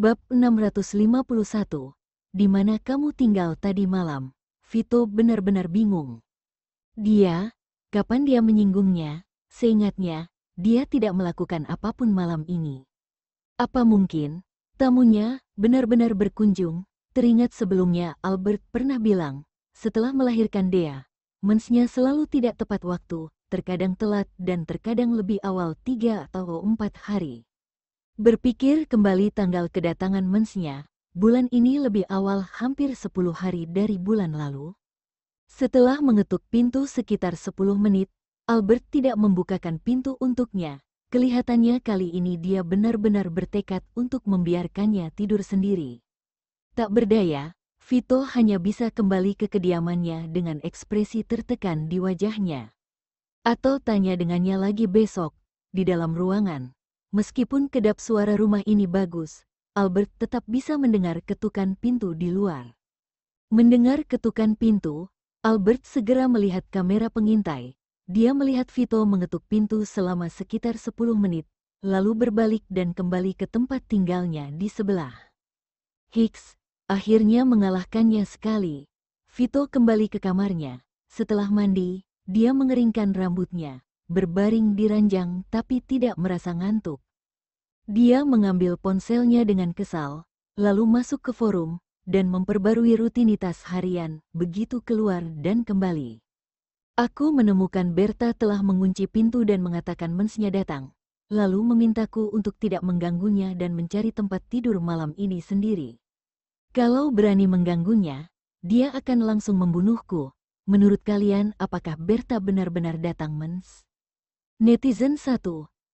Bab 651 Di mana kamu tinggal tadi malam? Vito benar-benar bingung. Dia, kapan dia menyinggungnya? Seingatnya, dia tidak melakukan apa pun malam ini. Apa mungkin, tamunya benar-benar berkunjung? Teringat sebelumnya Albert pernah bilang, setelah melahirkan Dea, mensnya selalu tidak tepat waktu, terkadang telat dan terkadang lebih awal tiga atau empat hari. Berpikir kembali tanggal kedatangan mensnya, bulan ini lebih awal hampir 10 hari dari bulan lalu. Setelah mengetuk pintu sekitar 10 menit, Albert tidak membukakan pintu untuknya. Kelihatannya kali ini dia benar-benar bertekad untuk membiarkannya tidur sendiri. Tak berdaya, Vito hanya bisa kembali ke kediamannya dengan ekspresi tertekan di wajahnya. Atau tanya dengannya lagi besok, di dalam ruangan. Meskipun kedap suara rumah ini bagus, Albert tetap bisa mendengar ketukan pintu di luar. Mendengar ketukan pintu, Albert segera melihat kamera pengintai. Dia melihat Vito mengetuk pintu selama sekitar 10 menit, lalu berbalik dan kembali ke tempat tinggalnya di sebelah. Hicks akhirnya mengalahkannya sekali. Vito kembali ke kamarnya. Setelah mandi, dia mengeringkan rambutnya berbaring di ranjang tapi tidak merasa ngantuk. Dia mengambil ponselnya dengan kesal, lalu masuk ke forum, dan memperbarui rutinitas harian, begitu keluar dan kembali. Aku menemukan Berta telah mengunci pintu dan mengatakan mensnya datang, lalu memintaku untuk tidak mengganggunya dan mencari tempat tidur malam ini sendiri. Kalau berani mengganggunya, dia akan langsung membunuhku. Menurut kalian, apakah Berta benar-benar datang mens? Netizen 1,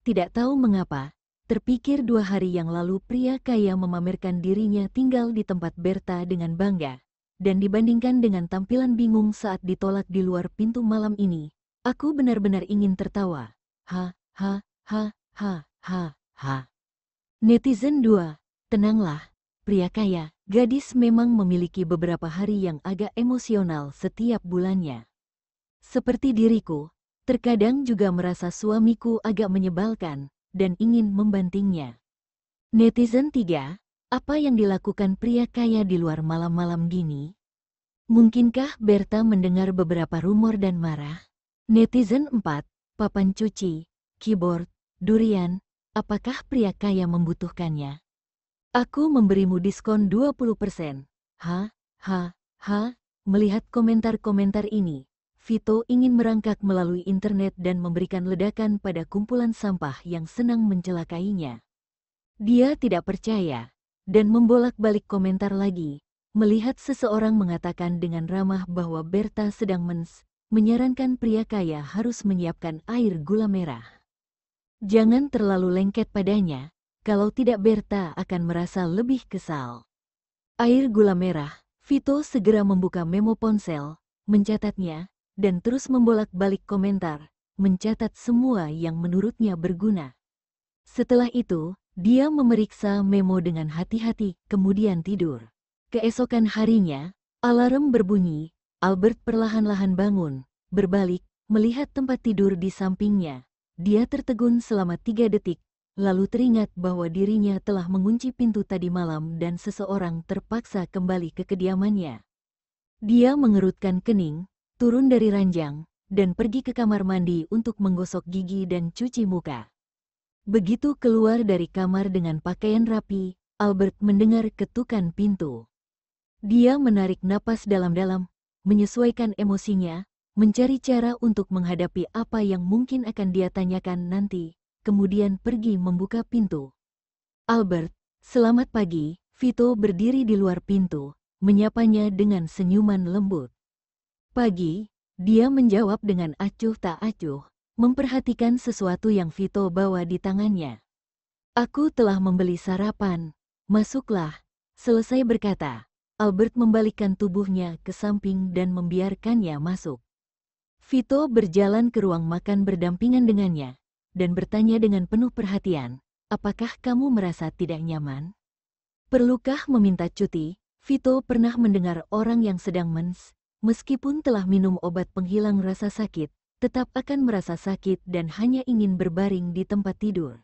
tidak tahu mengapa, terpikir dua hari yang lalu pria kaya memamerkan dirinya tinggal di tempat Berta dengan bangga. Dan dibandingkan dengan tampilan bingung saat ditolak di luar pintu malam ini, aku benar-benar ingin tertawa. Ha, ha, ha, ha, ha, ha. Netizen 2, tenanglah, pria kaya, gadis memang memiliki beberapa hari yang agak emosional setiap bulannya. Seperti diriku, Terkadang juga merasa suamiku agak menyebalkan dan ingin membantingnya. Netizen 3, apa yang dilakukan pria kaya di luar malam-malam gini? Mungkinkah Berta mendengar beberapa rumor dan marah? Netizen 4, papan cuci, keyboard, durian, apakah pria kaya membutuhkannya? Aku memberimu diskon 20%. Ha, ha, ha, melihat komentar-komentar ini, Vito ingin merangkak melalui internet dan memberikan ledakan pada kumpulan sampah yang senang mencelakainya. Dia tidak percaya, dan membolak-balik komentar lagi, melihat seseorang mengatakan dengan ramah bahwa Berta sedang mens, menyarankan pria kaya harus menyiapkan air gula merah. Jangan terlalu lengket padanya, kalau tidak Berta akan merasa lebih kesal. Air gula merah, Vito segera membuka memo ponsel, mencatatnya, dan terus membolak-balik komentar, mencatat semua yang menurutnya berguna. Setelah itu, dia memeriksa memo dengan hati-hati, kemudian tidur. Keesokan harinya, alarm berbunyi, Albert perlahan-lahan bangun, berbalik, melihat tempat tidur di sampingnya. Dia tertegun selama tiga detik, lalu teringat bahwa dirinya telah mengunci pintu tadi malam dan seseorang terpaksa kembali ke kediamannya. Dia mengerutkan kening, turun dari ranjang, dan pergi ke kamar mandi untuk menggosok gigi dan cuci muka. Begitu keluar dari kamar dengan pakaian rapi, Albert mendengar ketukan pintu. Dia menarik napas dalam-dalam, menyesuaikan emosinya, mencari cara untuk menghadapi apa yang mungkin akan dia tanyakan nanti, kemudian pergi membuka pintu. Albert, selamat pagi, Vito berdiri di luar pintu, menyapanya dengan senyuman lembut. Pagi, dia menjawab dengan acuh tak acuh, memperhatikan sesuatu yang Vito bawa di tangannya. Aku telah membeli sarapan. Masuklah. Selesai berkata, Albert membalikkan tubuhnya ke samping dan membiarkannya masuk. Vito berjalan ke ruang makan berdampingan dengannya, dan bertanya dengan penuh perhatian, apakah kamu merasa tidak nyaman? Perlukah meminta cuti? Vito pernah mendengar orang yang sedang mens, Meskipun telah minum obat penghilang rasa sakit, tetap akan merasa sakit dan hanya ingin berbaring di tempat tidur.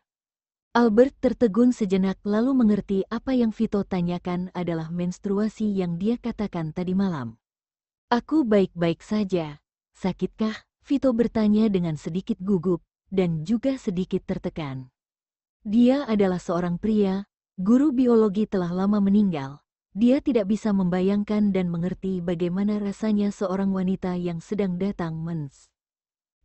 Albert tertegun sejenak lalu mengerti apa yang Vito tanyakan adalah menstruasi yang dia katakan tadi malam. Aku baik-baik saja. Sakitkah? Vito bertanya dengan sedikit gugup dan juga sedikit tertekan. Dia adalah seorang pria, guru biologi telah lama meninggal. Dia tidak bisa membayangkan dan mengerti bagaimana rasanya seorang wanita yang sedang datang mens.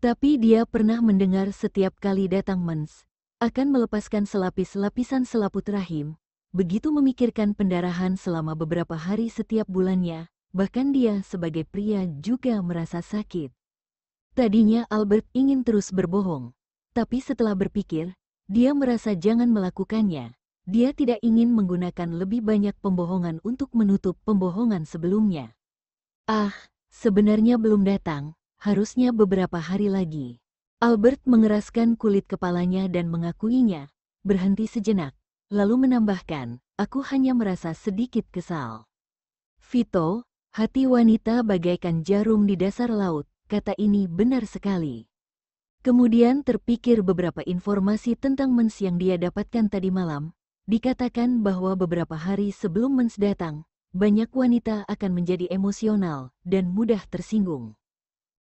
Tapi dia pernah mendengar setiap kali datang mens, akan melepaskan selapis-lapisan selaput rahim, begitu memikirkan pendarahan selama beberapa hari setiap bulannya, bahkan dia sebagai pria juga merasa sakit. Tadinya Albert ingin terus berbohong, tapi setelah berpikir, dia merasa jangan melakukannya. Dia tidak ingin menggunakan lebih banyak pembohongan untuk menutup pembohongan sebelumnya. Ah, sebenarnya belum datang, harusnya beberapa hari lagi. Albert mengeraskan kulit kepalanya dan mengakuinya, berhenti sejenak, lalu menambahkan, aku hanya merasa sedikit kesal. Vito, hati wanita bagaikan jarum di dasar laut, kata ini benar sekali. Kemudian terpikir beberapa informasi tentang mens yang dia dapatkan tadi malam, dikatakan bahwa beberapa hari sebelum mens datang, banyak wanita akan menjadi emosional dan mudah tersinggung.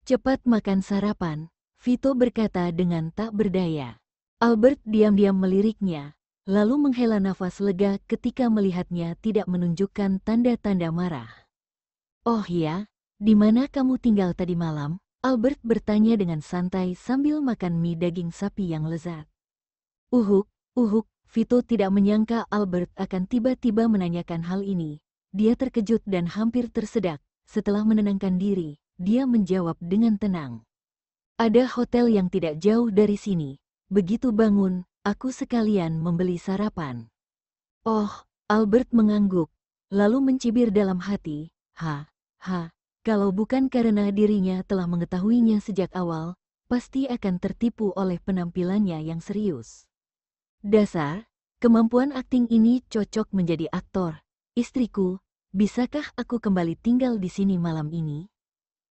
Cepat makan sarapan, Vito berkata dengan tak berdaya. Albert diam-diam meliriknya, lalu menghela nafas lega ketika melihatnya tidak menunjukkan tanda-tanda marah. Oh ya, di mana kamu tinggal tadi malam? Albert bertanya dengan santai sambil makan mie daging sapi yang lezat. Uhuk, uhuk, Vito tidak menyangka Albert akan tiba-tiba menanyakan hal ini. Dia terkejut dan hampir tersedak. Setelah menenangkan diri, dia menjawab dengan tenang. Ada hotel yang tidak jauh dari sini. Begitu bangun, aku sekalian membeli sarapan. Oh, Albert mengangguk, lalu mencibir dalam hati. Ha, ha, kalau bukan karena dirinya telah mengetahuinya sejak awal, pasti akan tertipu oleh penampilannya yang serius. Dasar, kemampuan akting ini cocok menjadi aktor. Istriku, bisakah aku kembali tinggal di sini malam ini?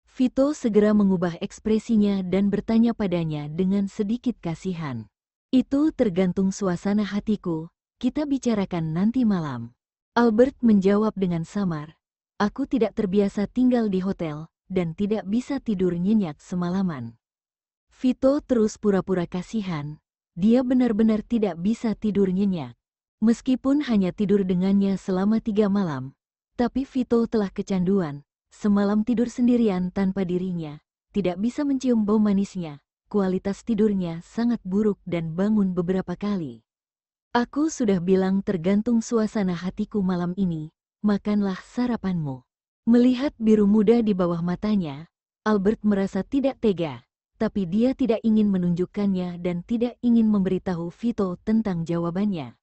Vito segera mengubah ekspresinya dan bertanya padanya dengan sedikit kasihan. Itu tergantung suasana hatiku, kita bicarakan nanti malam. Albert menjawab dengan samar. Aku tidak terbiasa tinggal di hotel, dan tidak bisa tidur nyenyak semalaman. Vito terus pura-pura kasihan. Dia benar-benar tidak bisa tidur nyenyak. Meskipun hanya tidur dengannya selama tiga malam, tapi Vito telah kecanduan, Semalam tidur sendirian tanpa dirinya, tidak bisa mencium bau manisnya, kualitas tidurnya sangat buruk dan bangun beberapa kali. Aku sudah bilang tergantung suasana hatiku malam ini, makanlah sarapanmu. Melihat biru muda di bawah matanya, Albert merasa tidak tega, tapi dia tidak ingin menunjukkannya dan tidak ingin memberitahu Vito tentang jawabannya.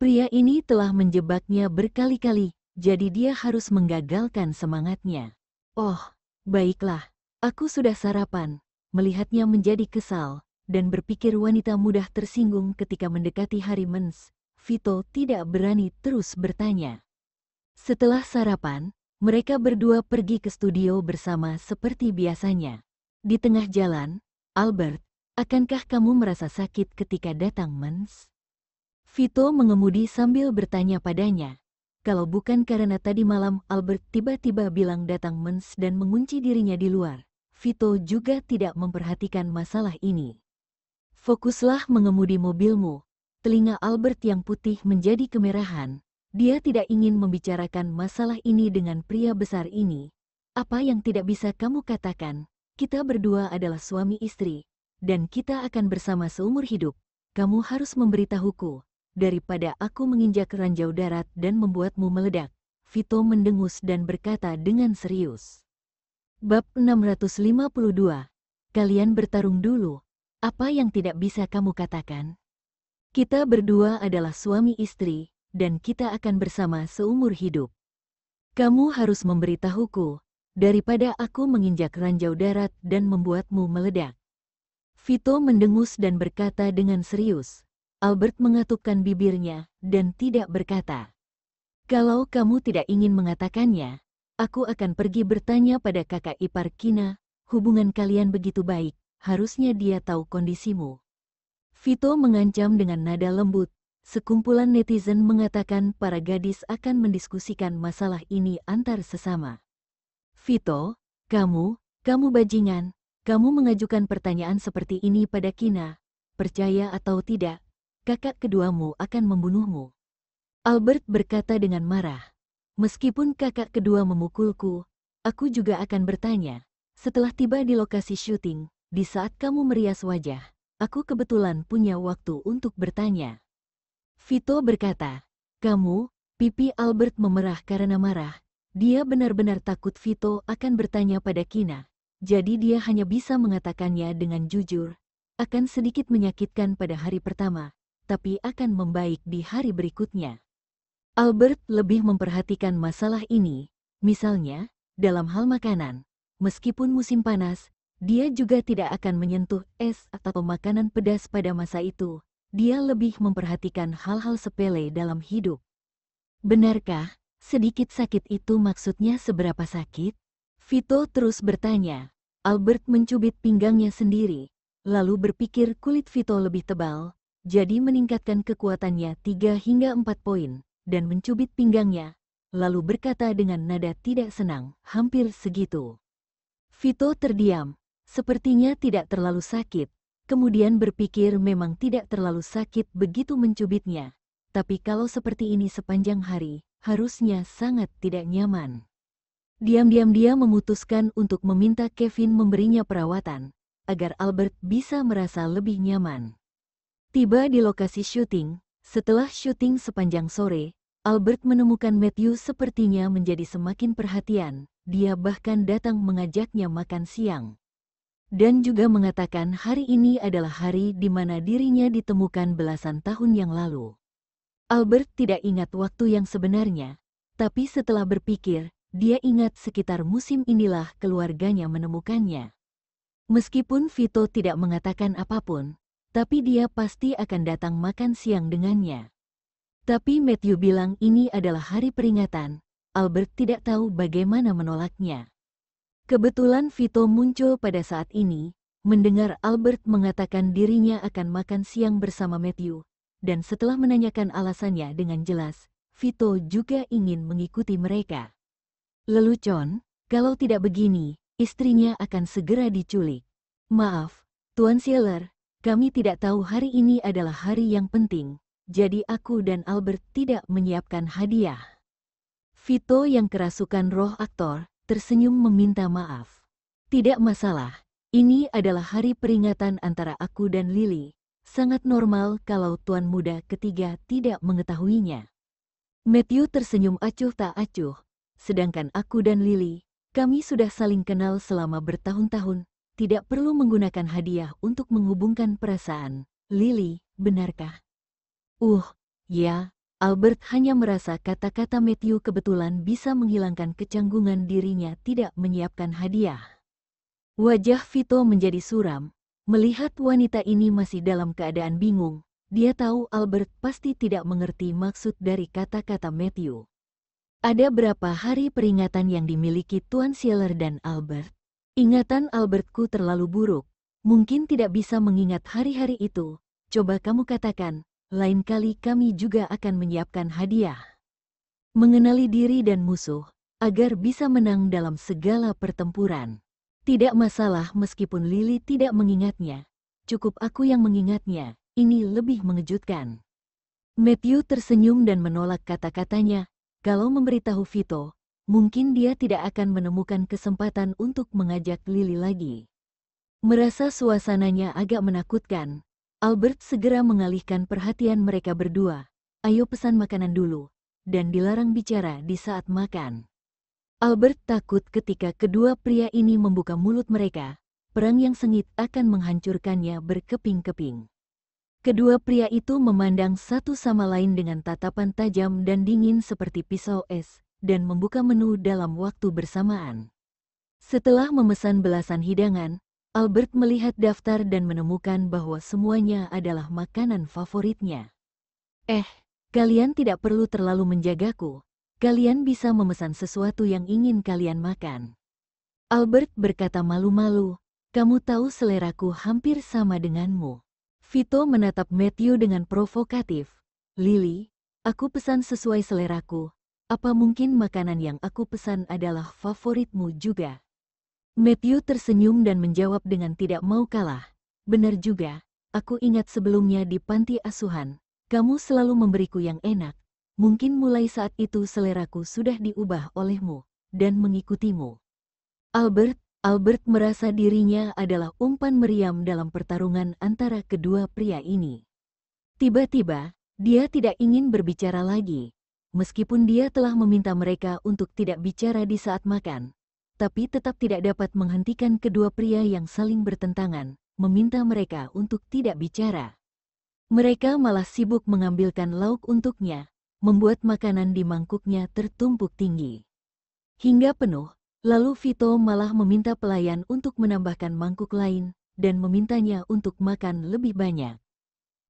Pria ini telah menjebaknya berkali-kali jadi dia harus menggagalkan semangatnya. Oh, baiklah, aku sudah sarapan. Melihatnya menjadi kesal, dan berpikir wanita mudah tersinggung ketika mendekati hari mens, Vito tidak berani terus bertanya. Setelah sarapan, mereka berdua pergi ke studio bersama seperti biasanya. Di tengah jalan, Albert, akankah kamu merasa sakit ketika datang mens? Vito mengemudi sambil bertanya padanya kalau bukan karena tadi malam Albert tiba-tiba bilang datang mens dan mengunci dirinya di luar, Vito juga tidak memperhatikan masalah ini. Fokuslah mengemudi mobilmu. Telinga Albert yang putih menjadi kemerahan. Dia tidak ingin membicarakan masalah ini dengan pria besar ini. Apa yang tidak bisa kamu katakan? Kita berdua adalah suami istri, dan kita akan bersama seumur hidup. Kamu harus memberitahuku, daripada aku menginjak ranjau darat dan membuatmu meledak. Vito mendengus dan berkata dengan serius. Bab 652. Kalian bertarung dulu. Apa yang tidak bisa kamu katakan? Kita berdua adalah suami istri, dan kita akan bersama seumur hidup. Kamu harus memberitahuku, daripada aku menginjak ranjau darat dan membuatmu meledak. Vito mendengus dan berkata dengan serius, Albert mengatupkan bibirnya dan tidak berkata. Kalau kamu tidak ingin mengatakannya, aku akan pergi bertanya pada kakak ipar Kina, hubungan kalian begitu baik, harusnya dia tahu kondisimu. Vito mengancam dengan nada lembut. Sekumpulan netizen mengatakan para gadis akan mendiskusikan masalah ini antar sesama. Vito, kamu, kamu bajingan, kamu mengajukan pertanyaan seperti ini pada Kina. Percaya atau tidak, kakak keduamu akan membunuhmu. Albert berkata dengan marah. Meskipun kakak kedua memukulku, aku juga akan bertanya. Setelah tiba di lokasi syuting, di saat kamu merias wajah, Aku kebetulan punya waktu untuk bertanya. Vito berkata, kamu, pipi Albert memerah karena marah. Dia benar-benar takut Vito akan bertanya pada Kina. Jadi dia hanya bisa mengatakannya dengan jujur. Akan sedikit menyakitkan pada hari pertama, tapi akan membaik di hari berikutnya. Albert lebih memperhatikan masalah ini, misalnya, dalam hal makanan. Meskipun musim panas, dia juga tidak akan menyentuh es atau makanan pedas pada masa itu. Dia lebih memperhatikan hal-hal sepele dalam hidup. Benarkah, sedikit sakit itu maksudnya seberapa sakit? Vito terus bertanya. Albert mencubit pinggangnya sendiri, lalu berpikir kulit Vito lebih tebal, jadi meningkatkan kekuatannya 3 hingga 4 poin, dan mencubit pinggangnya, lalu berkata dengan nada tidak senang, hampir segitu. Vito terdiam, Sepertinya tidak terlalu sakit, kemudian berpikir memang tidak terlalu sakit begitu mencubitnya. Tapi kalau seperti ini sepanjang hari, harusnya sangat tidak nyaman. Diam-diam dia memutuskan untuk meminta Kevin memberinya perawatan, agar Albert bisa merasa lebih nyaman. Tiba di lokasi syuting, setelah syuting sepanjang sore, Albert menemukan Matthew sepertinya menjadi semakin perhatian, dia bahkan datang mengajaknya makan siang dan juga mengatakan hari ini adalah hari di mana dirinya ditemukan belasan tahun yang lalu. Albert tidak ingat waktu yang sebenarnya, tapi setelah berpikir, dia ingat sekitar musim inilah keluarganya menemukannya. Meskipun Vito tidak mengatakan apa pun, tapi dia pasti akan datang makan siang dengannya. Tapi Matthew bilang ini adalah hari peringatan, Albert tidak tahu bagaimana menolaknya. Kebetulan Vito muncul pada saat ini, mendengar Albert mengatakan dirinya akan makan siang bersama Matthew, dan setelah menanyakan alasannya dengan jelas, Vito juga ingin mengikuti mereka. Lelucon, kalau tidak begini, istrinya akan segera diculik. Maaf, Tuan Sealer, kami tidak tahu hari ini adalah hari yang penting, jadi aku dan Albert tidak menyiapkan hadiah. Vito yang kerasukan roh aktor, tersenyum meminta maaf. Tidak masalah, ini adalah hari peringatan antara aku dan Lily. Sangat normal kalau tuan muda ketiga tidak mengetahuinya. Matthew tersenyum acuh tak acuh, sedangkan aku dan Lily, kami sudah saling kenal selama bertahun-tahun, tidak perlu menggunakan hadiah untuk menghubungkan perasaan. Lily, benarkah? Uh, ya, Albert hanya merasa kata-kata Matthew kebetulan bisa menghilangkan kecanggungan dirinya tidak menyiapkan hadiah. Wajah Vito menjadi suram. Melihat wanita ini masih dalam keadaan bingung, dia tahu Albert pasti tidak mengerti maksud dari kata-kata Matthew. Ada berapa hari peringatan yang dimiliki Tuan Sealer dan Albert? Ingatan Albertku terlalu buruk. Mungkin tidak bisa mengingat hari-hari itu. Coba kamu katakan, lain kali kami juga akan menyiapkan hadiah. Mengenali diri dan musuh, agar bisa menang dalam segala pertempuran. Tidak masalah meskipun Lily tidak mengingatnya. Cukup aku yang mengingatnya, ini lebih mengejutkan. Matthew tersenyum dan menolak kata-katanya, kalau memberitahu Vito, mungkin dia tidak akan menemukan kesempatan untuk mengajak Lily lagi. Merasa suasananya agak menakutkan, Albert segera mengalihkan perhatian mereka berdua. Ayo pesan makanan dulu. Dan dilarang bicara di saat makan. Albert takut ketika kedua pria ini membuka mulut mereka. Perang yang sengit akan menghancurkannya berkeping-keping. Kedua pria itu memandang satu sama lain dengan tatapan tajam dan dingin seperti pisau es, dan membuka menu dalam waktu bersamaan. Setelah memesan belasan hidangan, Albert melihat daftar dan menemukan bahwa semuanya adalah makanan favoritnya. Eh, kalian tidak perlu terlalu menjagaku. Kalian bisa memesan sesuatu yang ingin kalian makan. Albert berkata malu-malu, kamu tahu seleraku hampir sama denganmu. Vito menatap Matthew dengan provokatif. Lily, aku pesan sesuai seleraku. Apa mungkin makanan yang aku pesan adalah favoritmu juga? Matthew tersenyum dan menjawab dengan tidak mau kalah. Benar juga, aku ingat sebelumnya di panti asuhan, kamu selalu memberiku yang enak. Mungkin mulai saat itu seleraku sudah diubah olehmu dan mengikutimu. Albert, Albert merasa dirinya adalah umpan meriam dalam pertarungan antara kedua pria ini. Tiba-tiba, dia tidak ingin berbicara lagi. Meskipun dia telah meminta mereka untuk tidak bicara di saat makan, tapi tetap tidak dapat menghentikan kedua pria yang saling bertentangan, meminta mereka untuk tidak bicara. Mereka malah sibuk mengambilkan lauk untuknya, membuat makanan di mangkuknya tertumpuk tinggi. Hingga penuh, Lalu Vito malah meminta pelayan untuk menambahkan mangkuk lain dan memintanya untuk makan lebih banyak.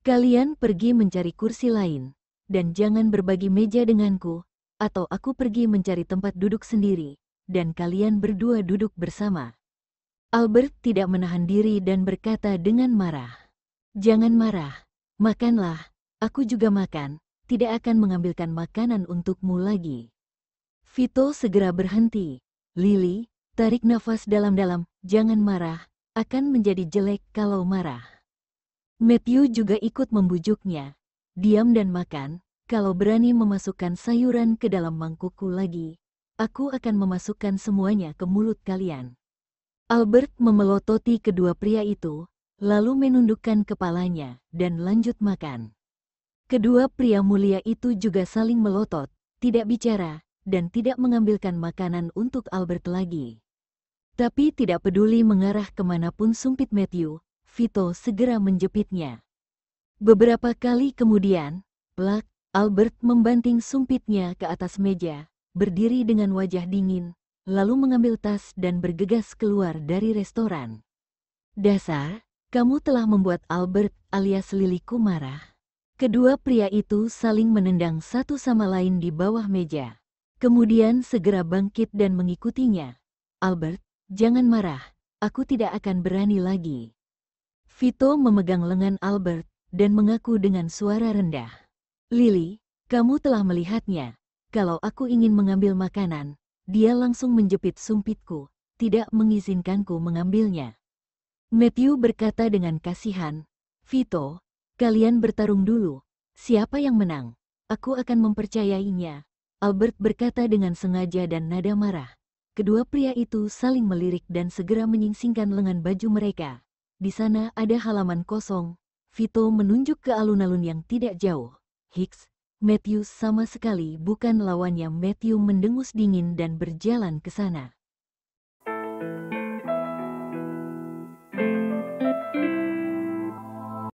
Kalian pergi mencari kursi lain, dan jangan berbagi meja denganku, atau aku pergi mencari tempat duduk sendiri, dan kalian berdua duduk bersama. Albert tidak menahan diri dan berkata dengan marah. Jangan marah, makanlah, aku juga makan, tidak akan mengambilkan makanan untukmu lagi. Vito segera berhenti, Lily, tarik nafas dalam-dalam, jangan marah, akan menjadi jelek kalau marah. Matthew juga ikut membujuknya. Diam dan makan, kalau berani memasukkan sayuran ke dalam mangkukku lagi, aku akan memasukkan semuanya ke mulut kalian. Albert memelototi kedua pria itu, lalu menundukkan kepalanya dan lanjut makan. Kedua pria mulia itu juga saling melotot, tidak bicara, dan tidak mengambilkan makanan untuk Albert lagi. Tapi tidak peduli mengarah ke mana pun sumpit Matthew, Vito segera menjepitnya. Beberapa kali kemudian, plak, Albert membanting sumpitnya ke atas meja, berdiri dengan wajah dingin, lalu mengambil tas dan bergegas keluar dari restoran. Dasar, kamu telah membuat Albert alias Liliku marah. Kedua pria itu saling menendang satu sama lain di bawah meja. Kemudian segera bangkit dan mengikutinya. Albert, jangan marah, aku tidak akan berani lagi. Vito memegang lengan Albert dan mengaku dengan suara rendah. Lily, kamu telah melihatnya. Kalau aku ingin mengambil makanan, dia langsung menjepit sumpitku, tidak mengizinkanku mengambilnya. Matthew berkata dengan kasihan, Vito, kalian bertarung dulu. Siapa yang menang? Aku akan mempercayainya, Albert berkata dengan sengaja dan nada marah. Kedua pria itu saling melirik dan segera menyingsingkan lengan baju mereka. Di sana ada halaman kosong. Vito menunjuk ke alun-alun yang tidak jauh. Hicks, Matthew sama sekali bukan lawannya. Matthew mendengus dingin dan berjalan ke sana.